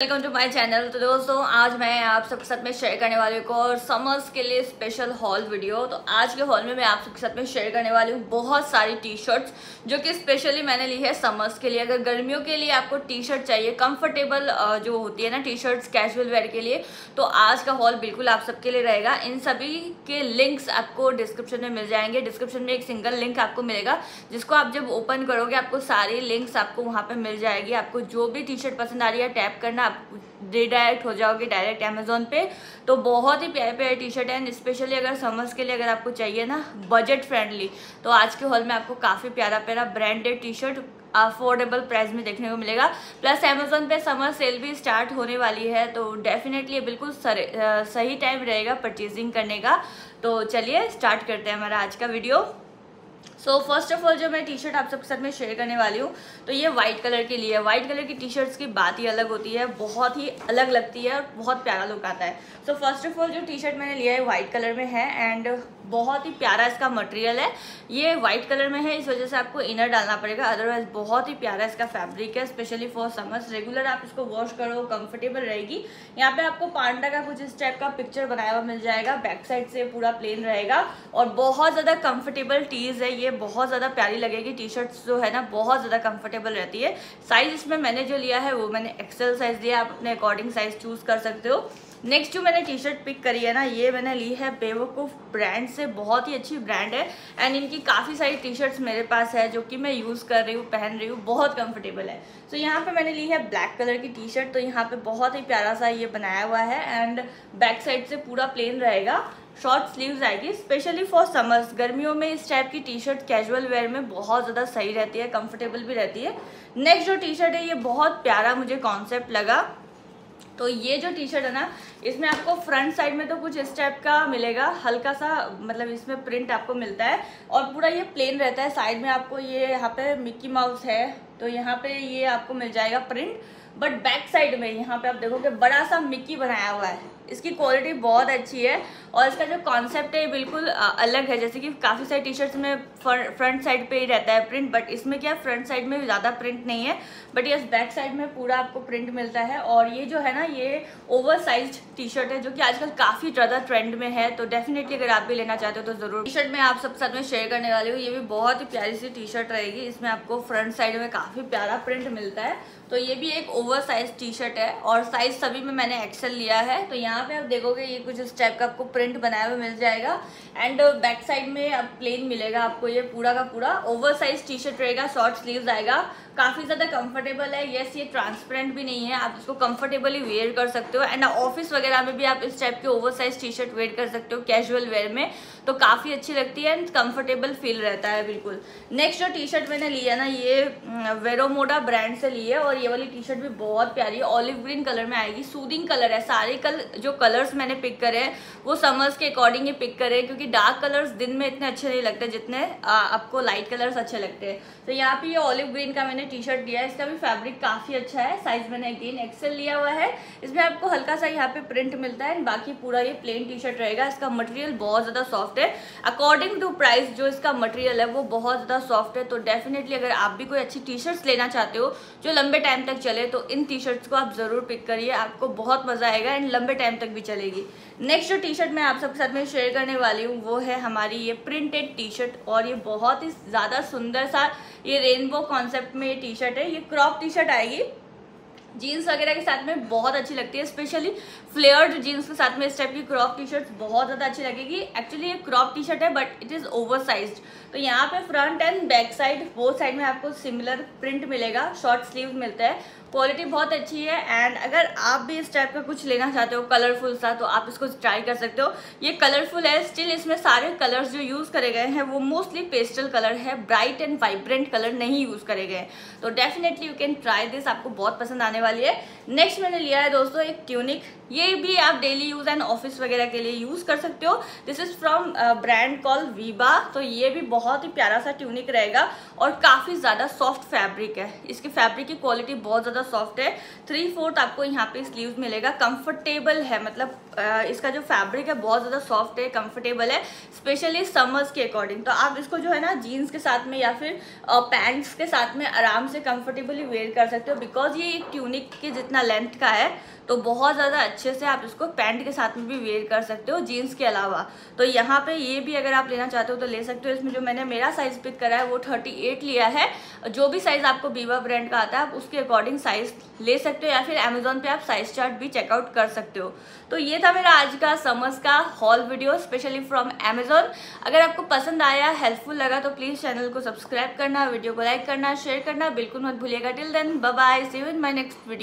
Welcome to my channel तो दोस्तों, आज मैं आप सबके साथ में शेयर करने वाली हूँ और समर्स के लिए स्पेशल हॉल वीडियो तो आज के हॉल में मैं आप सबके साथ में शेयर करने वाली हूँ बहुत सारी टी शर्ट्स जो कि स्पेशली मैंने ली है समर्स के लिए। अगर गर्मियों के लिए आपको टी शर्ट चाहिए कंफर्टेबल जो होती है ना टी शर्ट्स कैजुअल वेयर के लिए तो आज का हॉल बिल्कुल आप सबके लिए रहेगा। इन सभी के लिंक्स आपको डिस्क्रिप्शन में मिल जाएँगे। डिस्क्रिप्शन में एक सिंगल लिंक आपको मिलेगा, जिसको आप जब ओपन करोगे, आपको सारी लिंक्स आपको वहाँ पर मिल जाएगी। आपको जो भी टी शर्ट पसंद आ रही है टैप करना आप रिडायरेक्ट हो जाओगे डायरेक्ट अमेजोन पे तो बहुत ही प्यारे प्यारे टी शर्ट हैं। स्पेशली अगर समर्स के लिए अगर आपको चाहिए ना बजट फ्रेंडली तो आज के हॉल में आपको काफ़ी प्यारा प्यारा branded T shirt affordable price में देखने को मिलेगा। प्लस अमेजोन पे समर सेल भी स्टार्ट होने वाली है तो डेफिनेटली बिल्कुल सही टाइम रहेगा परचेजिंग करने का। तो चलिए स्टार्ट करते हैं हमारा आज का video so first of all जो मैं टी शर्ट आप सबके साथ में शेयर करने वाली हूँ तो ये व्हाइट कलर के लिए व्हाइट कलर की टी शर्ट्स की बात ही अलग होती है, बहुत ही अलग लगती है और बहुत प्यारा लुक आता है। सो फ़र्स्ट ऑफ़ ऑल जो टी शर्ट मैंने लिया है व्हाइट कलर में है एंड बहुत ही प्यारा इसका मटेरियल है। ये व्हाइट कलर में है, इस वजह से आपको इनर डालना पड़ेगा। अदरवाइज़ बहुत ही प्यारा इसका फैब्रिक है स्पेशली फॉर समर्स रेगुलर आप इसको वॉश करो कंफर्टेबल रहेगी। यहाँ पे आपको पांडा का कुछ इस टाइप का पिक्चर बनाया हुआ मिल जाएगा। बैक साइड से पूरा प्लेन रहेगा। और बहुत ज़्यादा कंफर्टेबल टीज है ये। बहुत ज़्यादा प्यारी लगेगी। टी शर्ट जो है ना, बहुत ज़्यादा कंफर्टेबल रहती है। साइज़ इसमें मैंने जो लिया है, वो मैंने एक्सेल साइज़ दिया आप अपने अकॉर्डिंग साइज़ चूज़ कर सकते हो। नेक्स्ट जो मैंने टी शर्ट पिक करी है ना ये मैंने ली है बेवकूफ़ ब्रांड से बहुत ही अच्छी ब्रांड है। एंड इनकी काफ़ी सारी टी शर्ट्स मेरे पास है जो कि मैं यूज़ कर रही हूँ पहन रही हूँ बहुत कंफर्टेबल है। सो so, यहाँ पे मैंने ली है ब्लैक कलर की टी शर्ट तो यहाँ पे बहुत ही प्यारा सा ये बनाया हुआ है। एंड बैक साइड से पूरा प्लेन रहेगा। शॉर्ट स्लीव्स आएगी स्पेशली फॉर समर्स गर्मियों में इस टाइप की टी शर्ट कैजुअल वेयर में बहुत ज़्यादा सही रहती है कंफर्टेबल भी रहती है। नेक्स्ट जो टी शर्ट है ये बहुत प्यारा मुझे कॉन्सेप्ट लगा। तो ये जो टी शर्ट है ना, इसमें आपको फ्रंट साइड में तो कुछ इस टाइप का मिलेगा, हल्का सा मतलब इसमें प्रिंट आपको मिलता है और पूरा ये प्लेन रहता है। साइड में आपको ये यहाँ पे मिक्की माउस है तो यहाँ पे ये आपको मिल जाएगा प्रिंट बट बैक साइड में यहाँ पे आप देखोगे बड़ा सा मिक्की बनाया हुआ है। इसकी क्वालिटी बहुत अच्छी है और इसका जो कॉन्सेप्ट है बिल्कुल अलग है। जैसे कि काफ़ी सारी टी शर्ट्स में फ्रंट साइड पे ही रहता है प्रिंट बट इसमें क्या फ्रंट साइड में ज़्यादा प्रिंट नहीं है। बट यस बैक साइड में पूरा आपको प्रिंट मिलता है और ये जो है ना, ये ओवर साइज़ टी शर्ट है जो कि आजकल काफ़ी ज़्यादा ट्रेंड में है। तो डेफिनेटली अगर आप भी लेना चाहते हो तो ज़रूर। टी शर्ट में आप सब साथ में शेयर करने वाली हूँ। ये भी बहुत ही प्यारी सी टी शर्ट रहेगी। इसमें आपको फ्रंट साइड में काफ़ी प्यारा प्रिंट मिलता है। तो ये भी एक ओवर साइज़ टी शर्ट है और साइज़ सभी में मैंने एक्सेल लिया है। तो यहाँ पे आप देखोगे ये कुछ इस टाइप का आपको प्रिंट बनाया हुआ मिल जाएगा। एंड बैक साइड में अब प्लेन मिलेगा आपको ये पूरा का पूरा। ओवर साइज़ टी शर्ट रहेगा शॉर्ट स्लीव्स आएगा। काफ़ी ज़्यादा कंफर्टेबल है। येस ये ट्रांसपेरेंट भी नहीं है। आप इसको कंफर्टेबली वेयर कर सकते हो। एंड ऑफ़िस वगैरह में भी आप इस टाइप के over size T shirt wear कर सकते हो कैजुअल वेयर में। तो काफ़ी अच्छी लगती है एंड कंफर्टेबल फील रहता है, बिल्कुल। नेक्स्ट जो टी शर्ट मैंने लिया ना, ये वेरोमोडा ब्रांड से ली है और ये वाली टी शर्ट भी बहुत प्यारी है। ऑलिव ग्रीन कलर में आएगी सूदिंग कलर है। सारे कल, जो कलर्स मैंने पिक करे हैं, वो समर्स के अकॉर्डिंग ही पिक करे क्योंकि डार्क कलर्स दिन में इतने अच्छे नहीं लगते जितने आपको लाइट कलर्स अच्छे लगते हैं। तो यहाँ पे ये ऑलिव ग्रीन का मैंने टी शर्ट लिया है। इसका भी फैब्रिक काफ़ी अच्छा है। साइज़ मैंने अगेन एक्सेल लिया हुआ है। इसमें आपको हल्का सा यहाँ पे प्रिंट मिलता है। एंड बाकी पूरा ये प्लेन टी शर्ट रहेगा। इसका मटेरियल बहुत ज़्यादा सॉफ्ट है। अकॉर्डिंग टू प्राइस जो इसका मटेरियल है, वो बहुत ज़्यादा सॉफ्ट है। तो डेफिनेटली अगर आप भी कोई अच्छी टी शर्ट्स लेना चाहते हो, जो लंबे टाइम तक चले तो इन टी शर्ट्स को आप ज़रूर पिक करिए। आपको बहुत मज़ा आएगा एंड लंबे टाइम तक भी चलेगी। नेक्स्ट जो टी शर्ट मैं आप सबके साथ में शेयर करने वाली हूँ, वो है हमारी ये प्रिंटेड टी शर्ट और ये बहुत ही ज़्यादा सुंदर सा ये रेनबो कॉन्सेप्ट में ये टी शर्ट है। ये क्रॉप टी शर्ट आएगी। जीन्स वगैरह के साथ में बहुत अच्छी लगती है स्पेशली फ्लेयर्ड जीन्स के साथ में इस टाइप की क्रॉप टी शर्ट बहुत ज़्यादा अच्छी लगेगी। एक्चुअली ये क्रॉप टी शर्ट है but it is over size तो यहाँ पे front and back side both side में आपको सिमिलर प्रिंट मिलेगा शॉर्ट स्लीव मिलता है। क्वालिटी बहुत अच्छी है एंड अगर आप भी इस टाइप का कुछ लेना चाहते हो कलरफुल सा तो आप इसको ट्राई कर सकते हो। ये कलरफुल है स्टिल इसमें सारे कलर्स जो यूज़ करे गए हैं, वो मोस्टली पेस्टल कलर है ब्राइट एंड वाइब्रेंट कलर नहीं यूज़ करे गए तो definitely you can try this आपको बहुत पसंद आने वाली है। नेक्स्ट मैंने लिया है दोस्तों एक ट्यूनिक ये भी आप डेली यूज़ एंड ऑफ़िस वगैरह के लिए यूज़ कर सकते हो। This is from brand call Veeba तो ये भी बहुत ही प्यारा सा ट्यूनिक रहेगा और काफ़ी ज़्यादा सॉफ्ट फैब्रिक है। इसके फैब्रिक की क्वालिटी बहुत ज़्यादा सॉफ्ट है। थ्री फोर्थ आपको यहाँ पे स्लीव मिलेगा। कंफर्टेबल है मतलब इसका जो फैब्रिक है, बहुत ज़्यादा सॉफ्ट है कंफर्टेबल है स्पेशली समर्स के अकॉर्डिंग तो आप इसको जो है ना जीन्स के साथ में या फिर पैंट्स के साथ में आराम से कंफर्टेबली वेयर कर सकते हो. बिकॉज़ ये एक ट्यूनिक के जितना लेंथ का है तो बहुत ज़्यादा अच्छे से आप इसको पैंट के साथ में भी वेयर कर सकते हो जीन्स के अलावा. तो यहाँ पे ये भी अगर आप लेना चाहते हो तो ले सकते हो. इसमें जो मैंने मेरा साइज़ पिक करा है, वो 38 लिया है. जो भी साइज़ आपको बीवा ब्रांड का आता है, आप उसके अकॉर्डिंग साइज़ ले सकते हो या फिर अमेजोन पे आप साइज़ चार्ट भी चेकआउट कर सकते हो. तो ये था मेरा आज का समर्स का haul video specially from Amazon अगर आपको पसंद आया हेल्पफुल लगा तो प्लीज़ चैनल को सब्सक्राइब करना वीडियो को लाइक करना शेयर करना, बिल्कुल मत भूलिएगा. Till then bye see you in my next video